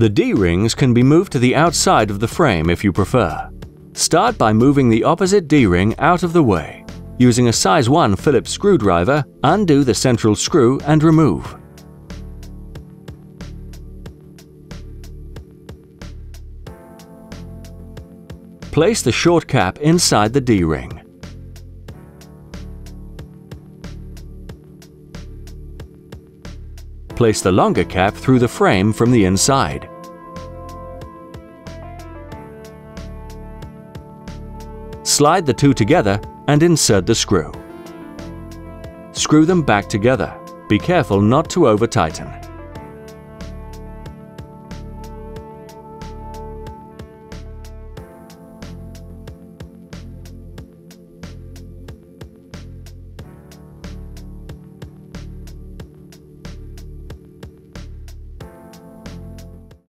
The D-rings can be moved to the outside of the frame if you prefer. Start by moving the opposite D-ring out of the way. Using a size 1 Phillips screwdriver, undo the central screw and remove. Place the short cap inside the D-ring. Place the longer cap through the frame from the inside. Slide the two together and insert the screw. Screw them back together. Be careful not to over-tighten.